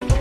Thank